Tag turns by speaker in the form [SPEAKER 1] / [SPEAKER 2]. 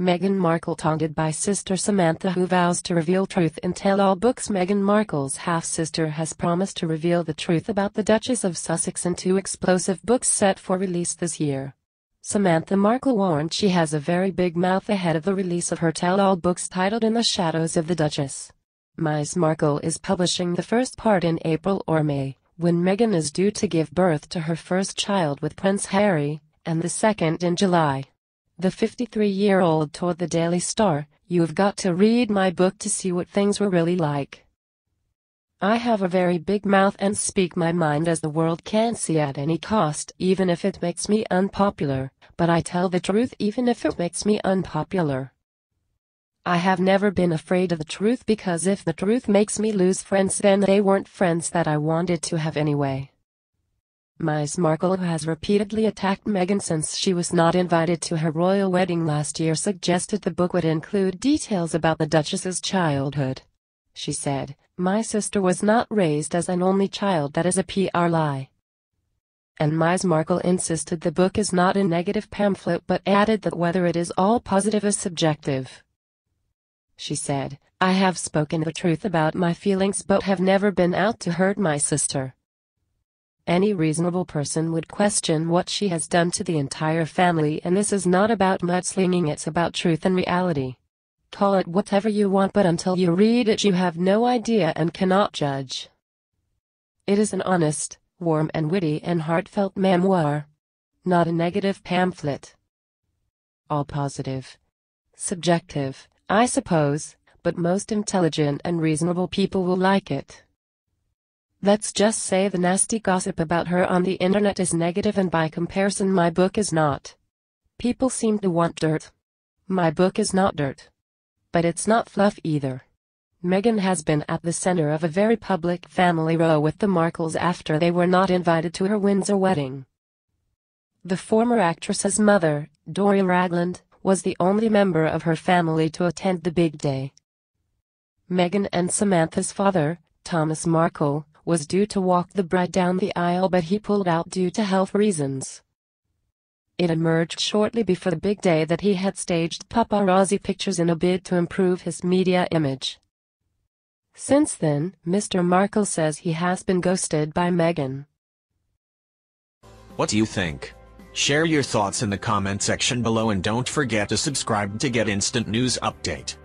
[SPEAKER 1] Meghan Markle taunted by sister Samantha who vows to reveal truth in tell-all books Meghan Markle's half-sister has promised to reveal the truth about the Duchess of Sussex in two explosive books set for release this year. Samantha Markle warned she has a very big mouth ahead of the release of her tell-all books titled In the Shadows of the Duchess. Ms. Markle is publishing the first part in April or May, when Meghan is due to give birth to her first child with Prince Harry, and the second in July. The 53-year-old told the Daily Star, You've got to read my book to see what things were really like. I have a very big mouth and speak my mind as the world can't see at any cost even if it makes me unpopular, but I tell the truth even if it makes me unpopular. I have never been afraid of the truth because if the truth makes me lose friends then they weren't friends that I wanted to have anyway. Ms. Markle who has repeatedly attacked Meghan since she was not invited to her royal wedding last year suggested the book would include details about the Duchess's childhood. She said, my sister was not raised as an only child that is a PR lie. And Ms. Markle insisted the book is not a negative pamphlet but added that whether it is all positive is subjective. She said, I have spoken the truth about my feelings but have never been out to hurt my sister. Any reasonable person would question what she has done to the entire family and this is not about mudslinging it's about truth and reality. Call it whatever you want but until you read it you have no idea and cannot judge. It is an honest, warm and witty and heartfelt memoir. Not a negative pamphlet. All positive. Subjective, I suppose, but most intelligent and reasonable people will like it. Let's just say the nasty gossip about her on the internet is negative and by comparison my book is not. People seem to want dirt. My book is not dirt. But it's not fluff either. Meghan has been at the center of a very public family row with the Markles after they were not invited to her Windsor wedding. The former actress's mother, Doria Ragland, was the only member of her family to attend the big day. Meghan and Samantha's father, Thomas Markle, was due to walk the bride down the aisle but he pulled out due to health reasons. It emerged shortly before the big day that he had staged paparazzi pictures in a bid to improve his media image. Since then, Mr. Markle says he has been ghosted by Meghan.
[SPEAKER 2] What do you think? Share your thoughts in the comment section below and don't forget to subscribe to get instant news update.